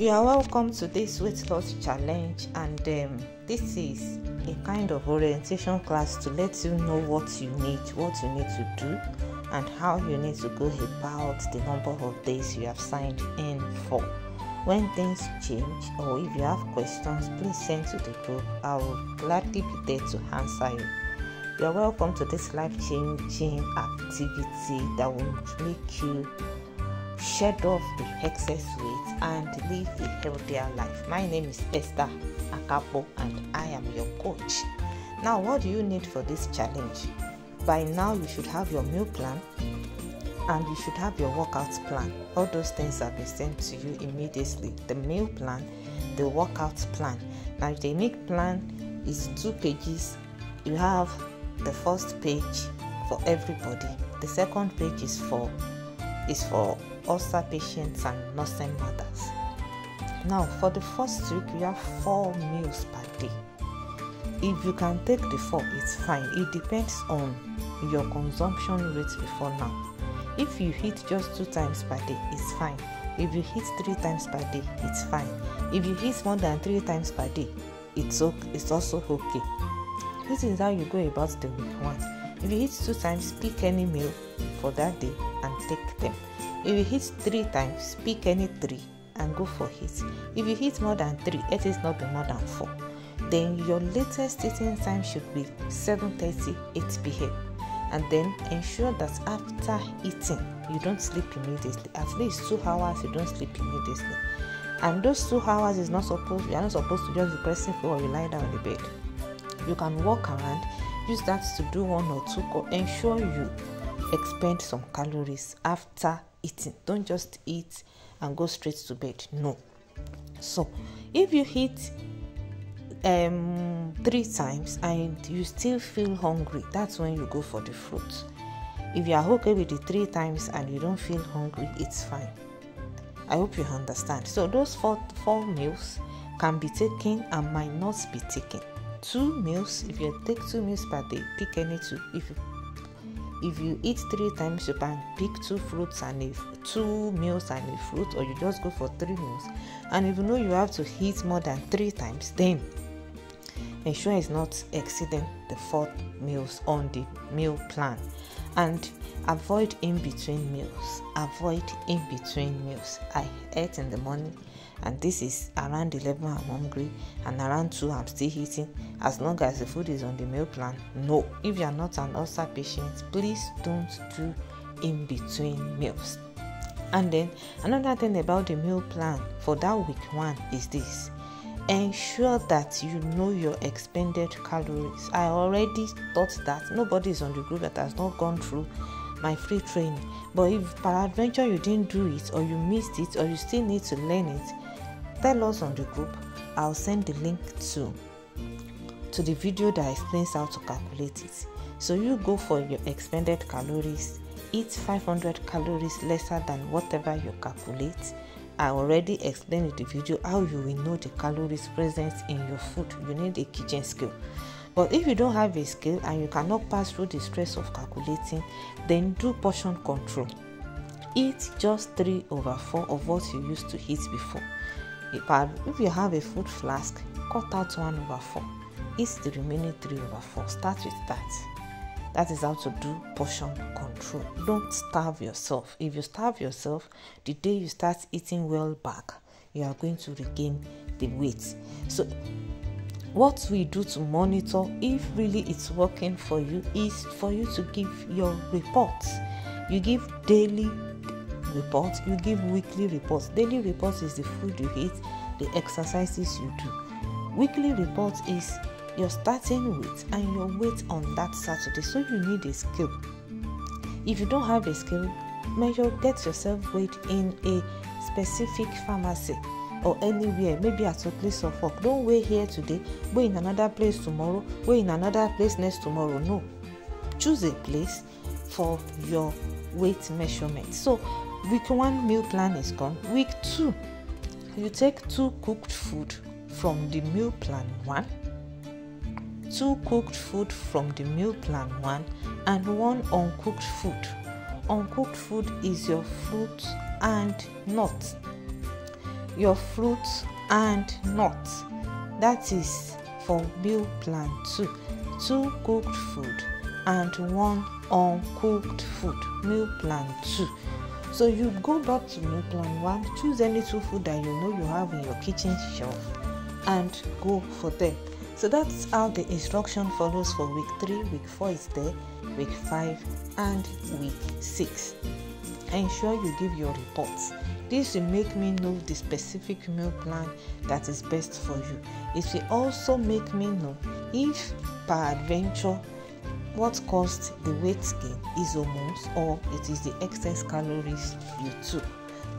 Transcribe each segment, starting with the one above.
You are welcome to this weight loss challenge, and um, this is a kind of orientation class to let you know what you need, what you need to do, and how you need to go about the number of days you have signed in for. When things change, or if you have questions, please send to the group. I will gladly be there to answer you. You are welcome to this life changing activity that will make you shed off the excess weight and live a healthier life. My name is Esther Akapo and I am your coach. Now, what do you need for this challenge? By now, you should have your meal plan and you should have your workout plan. All those things have been sent to you immediately. The meal plan, the workout plan. Now, the unique plan is two pages. You have the first page for everybody. The second page is for is for ulcer patients and nursing mothers. Now, for the first week, you have four meals per day. If you can take the four, it's fine. It depends on your consumption rate before now. If you hit just two times per day, it's fine. If you hit three times per day, it's fine. If you hit more than three times per day, it's okay. It's also okay. This is how you go about the week one. If you hit two times, pick any meal for that day and take them. If you hit three times, pick any three and go for it. If you hit more than three, it is not be more than four. Then your latest eating time should be 7:30, 8 p.m. And then ensure that after eating, you don't sleep immediately. At least two hours, you don't sleep immediately. And those two hours is not supposed. You are not supposed to just be pressing for or you lie down in the bed. You can walk around. Use that to do one or two. Ensure you expend some calories after eating. Don't just eat and go straight to bed. No. So, if you eat um, three times and you still feel hungry, that's when you go for the fruit. If you are okay with the three times and you don't feel hungry, it's fine. I hope you understand. So, those four, four meals can be taken and might not be taken. Two meals, if you take two meals per day, pick any two. If you if you eat three times you can pick two fruits and a, two meals and a fruit or you just go for three meals. And if you know you have to eat more than three times then ensure it's not exceeding the four meals on the meal plan. And avoid in between meals. Avoid in between meals. I ate in the morning and this is around 11 i'm hungry. And around 2 i'm still eating. As long as the food is on the meal plan no. If you are not an ulcer patient please don't do in between meals. And then another thing about the meal plan for that week one is this. Ensure that you know your expended calories. I already thought that nobody is on the group that has not gone through my free training. But if peradventure you didn't do it or you missed it or you still need to learn it tell us on the group. I'll send the link to to the video that explains how to calculate it. So you go for your expended calories eat 500 calories lesser than whatever you calculate. I already explained in the video how you will know the calories present in your food. You need a kitchen scale but if you don't have a scale and you cannot pass through the stress of calculating then do portion control. Eat just 3 over 4 of what you used to eat before if you have a food flask cut out 1 over 4 eat the remaining 3 over 4 start with that. That is how to do portion control. Don't starve yourself. If you starve yourself the day you start eating well back you are going to regain the weight. So what we do to monitor if really it's working for you is for you to give your reports. You give daily reports you give weekly reports. Daily reports is the food you eat the exercises you do. Weekly reports is your starting weight and your weight on that saturday so you need a scale if you don't have a scale measure get yourself weighed in a specific pharmacy or anywhere maybe at your place of work. Don't weigh here today weigh in another place tomorrow weigh in another place next tomorrow. No. Choose a place for your weight measurement. So week one meal plan is gone. Week two you take two cooked food from the meal plan one two cooked food from the meal plan one and one uncooked food. Uncooked food is your fruit and nuts. Your fruits and nuts. That is for meal plan two. Two cooked food and one uncooked food. Meal plan two so you go back to meal plan one choose any two food that you know you have in your kitchen shelf and go for them. So that's how the instruction follows for week three week four is there week five and week six. Ensure you give your reports. This will make me know the specific meal plan that is best for you. It will also make me know if per adventure what caused the weight gain is hormones or it is the excess calories you took.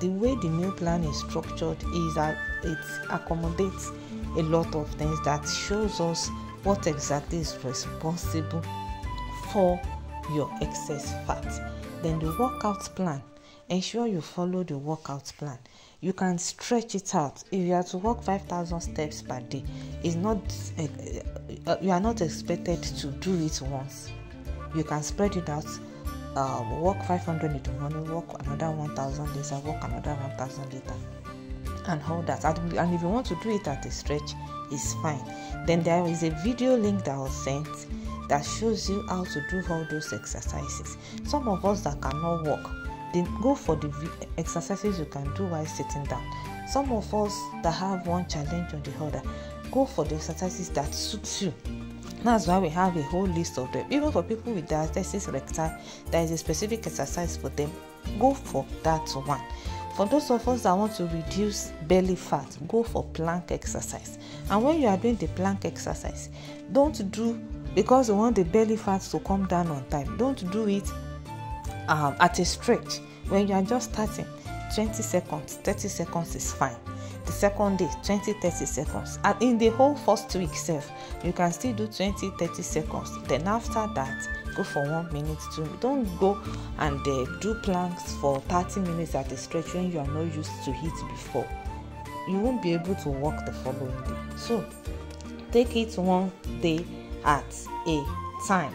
The way the meal plan is structured is that it accommodates a lot of things that shows us what exactly is responsible for your excess fat. Then the workout plan. Ensure you follow the workout plan you can stretch it out. If you are to walk 5000 steps per day it's not uh, you are not expected to do it once. You can spread it out. Uh, walk 500 in the morning walk another 1000 later walk another 1000 later and all that. And if you want to do it at a stretch it's fine. Then there is a video link that was sent that shows you how to do all those exercises. Some of us that cannot walk then go for the exercises you can do while sitting down. Some of us that have one challenge or the other go for the exercises that suits you. That's why we have a whole list of them. Even for people with diastasis recti there is a specific exercise for them go for that one. For those of us that want to reduce belly fat go for plank exercise. And when you are doing the plank exercise don't do because you want the belly fat to come down on time don't do it um, at a stretch when you are just starting 20 seconds 30 seconds is fine. The second day 20 30 seconds. And in the whole first week self you can still do 20 30 seconds. Then after that go for one minute two don't go and uh, do planks for 30 minutes at a stretch when you are not used to it before. You won't be able to walk the following day. So take it one day at a time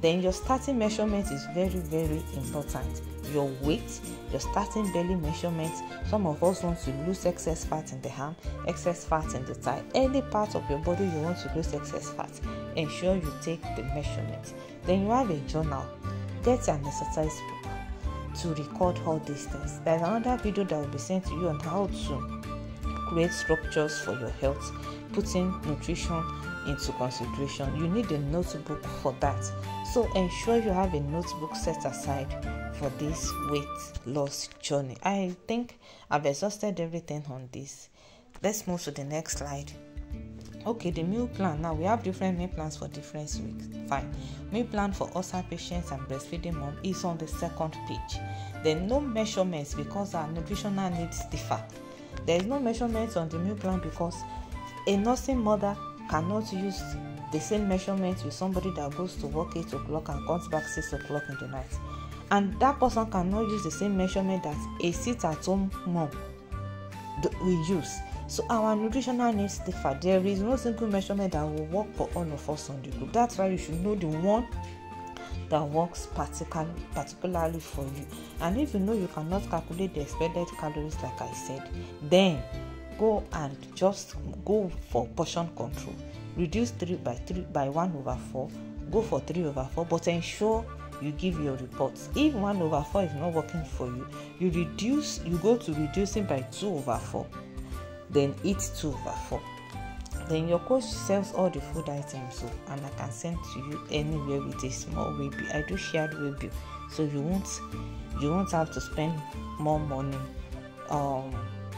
then your starting measurement is very very important. Your weight your starting belly measurement some of us want to lose excess fat in the arm excess fat in the thigh any part of your body you want to lose excess fat ensure you take the measurement. Then you have a journal. Get an exercise book to record all these things. There's another video that will be sent to you on how to create structures for your health putting nutrition into consideration. You need a notebook for that. So ensure you have a notebook set aside for this weight loss journey. I think i've exhausted everything on this. Let's move to the next slide. Okay the meal plan. Now we have different meal plans for different weeks. Fine. Meal plan for ulcer patients and breastfeeding mom is on the second page. Then no measurements because our nutritional needs differ there is no measurements on the meal plan because a nursing mother cannot use the same measurement with somebody that goes to work 8 o'clock and comes back 6 o'clock in the night. And that person cannot use the same measurement that a sit at home mom we use. So our nutritional needs differ. There is no single measurement that will work for all of us on the group. That's why you should know the one that works particularly particularly for you. And if you know you cannot calculate the expected calories like i said then go and just go for portion control. Reduce 3 by 3 by 1 over 4 go for 3 over 4 but ensure you give your reports if 1 over 4 is not working for you you reduce you go to reducing by 2 over 4 then eat 2 over 4 then your coach sells all the food items so and i can send to you anywhere with a small bill i do shared bill so you won't you won't have to spend more money um,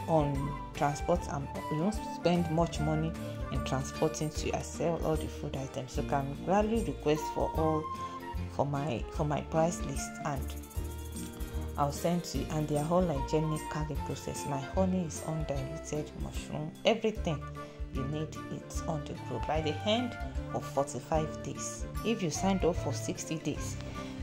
on transport and you won't spend much money in transporting to I sell all the food items. So can gladly request for all for my for my price list and I'll send to you and are all hygienic carry process. My honey is undiluted mushroom, everything you need it on the group by the end of 45 days. If you signed up for 60 days,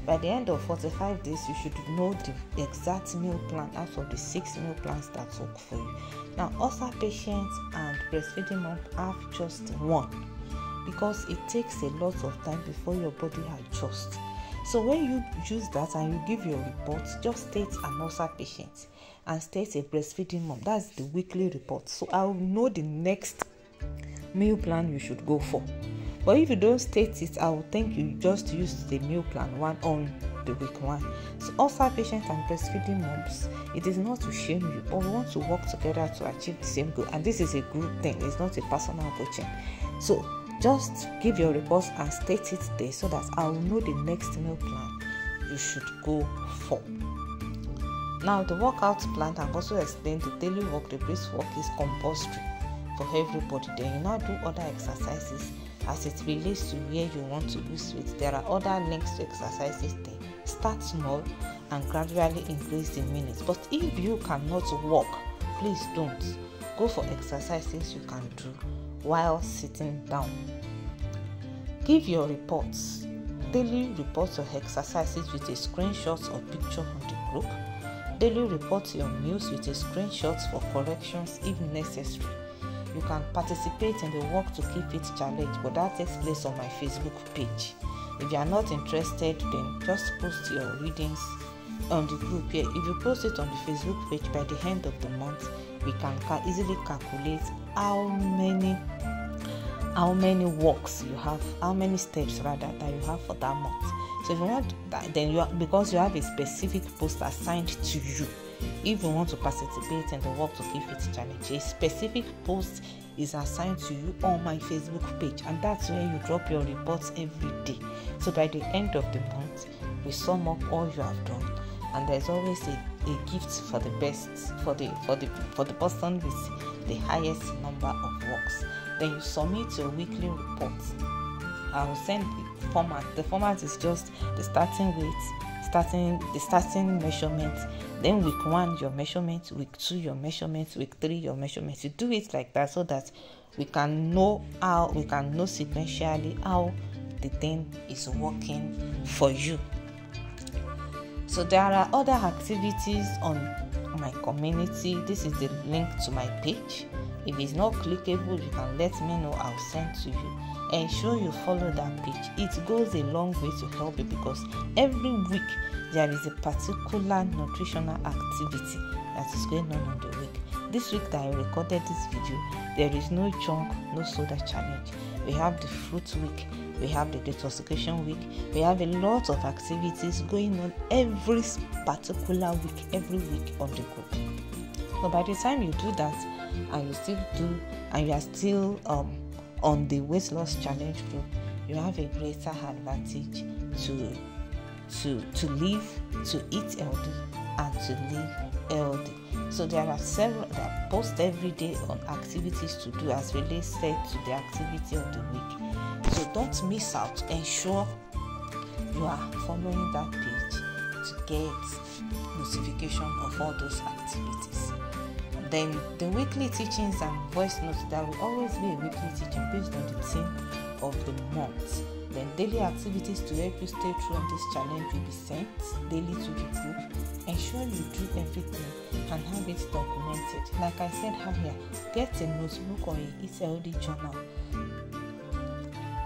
by the end of 45 days, you should know the exact meal plan out of the six meal plans that work for you. Now, ulcer patients and breastfeeding moms have just one because it takes a lot of time before your body adjusts. So when you use that and you give your report, just state an ulcer patient and state a breastfeeding mom that's the weekly report so i'll know the next meal plan you should go for. But if you don't state it i will think you just use the meal plan one on the week one. So also patients and breastfeeding moms it is not to shame you but we want to work together to achieve the same goal. And this is a group thing. It's not a personal coaching. So just give your reports and state it there so that i will know the next meal plan you should go for. Now the workout plan i've also explained the daily work the brisk walk is compulsory for everybody then you now do other exercises as it relates to where you want to lose weight. There are other links to exercises there. Start small and gradually increase the minutes. But if you cannot walk please don't. Go for exercises you can do while sitting down. Give your reports daily reports your exercises with a screenshot or picture on the group. Daily report your meals with a screenshot for corrections if necessary you can participate in the Walk to Keep Fit challenge, but that takes place on my Facebook page. If you are not interested, then just post your readings on the group here. If you post it on the Facebook page by the end of the month, we can ca- easily calculate how many how many walks you have, how many steps rather that you have for that month. So if you want that, then you are, because you have a specific post assigned to you if you want to participate in the Walk to Keep Fit challenge, a specific post is assigned to you on my Facebook page, and that's where you drop your reports every day. So by the end of the month, we sum up all you have done, and there's always a, a gift for the best for the for the for the person with the highest number of walks. Then you submit your weekly report. I will send the format. The format is just the starting weight starting the starting measurement then week one your measurement. Week two your measurement. Week three your measurement. You do it like that so that we can know how we can know sequentially how the thing is working for you. So there are other activities on my community. This is the link to my page. If it's not clickable you can let me know. I'll send to you ensure you follow that page it goes a long way to help you because every week there is a particular nutritional activity that is going on on the week. This week that i recorded this video there is no junk no soda challenge. We have the fruit week we have the detoxification week we have a lot of activities going on every particular week every week on the group. So by the time you do that and you still do and you are still um on the weight loss challenge group, you have a greater advantage to to to live, to eat healthy, and to live healthy. So there are several that post every day on activities to do as related to the activity of the week. So don't miss out. Ensure you are following that page to get notification of all those activities. Then the weekly teachings and voice notes that will always be a weekly teaching based on the theme of the month. Then daily activities to help you stay true on this challenge will be sent daily to the group. Ensure you do everything and have it documented. Like I said earlier, get a notebook or a Eat journal.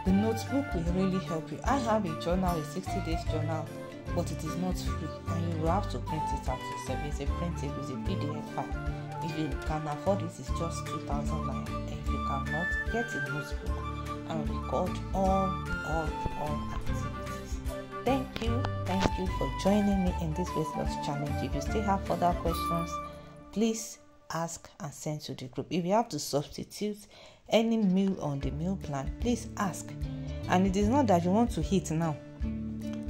The notebook will really help you. I have a journal, a 60 days journal, but it is not free and you will have to print it out yourself. It's a printable, it's a PDF file if you can afford it, it's just 2000 naira. If you cannot, get a notebook and record all, all, all activities. Thank you, thank you for joining me in this weight loss challenge. If you still have further questions, please ask and send to the group. If you have to substitute any meal on the meal plan, please ask. And it is not that you want to eat now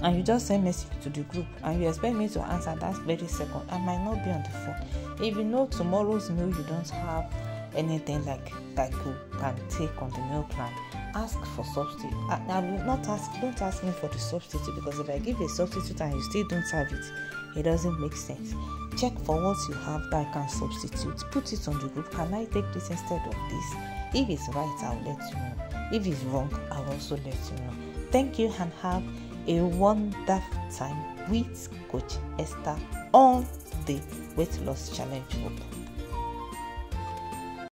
and you just send message to the group and you expect me to answer that very second i might not be on the phone if you know tomorrow's meal you don't have anything like that you can take on the meal plan ask for substitute. I, I will not ask don't ask me for the substitute because if i give a substitute and you still don't have it it doesn't make sense. Check for what you have that I can substitute. Put it on the group. Can i take this instead of this? If it's right i'll let you know. If it's wrong i'll also let you know. Thank you and have a wonderful time with Coach Esther on the Weight Loss Challenge.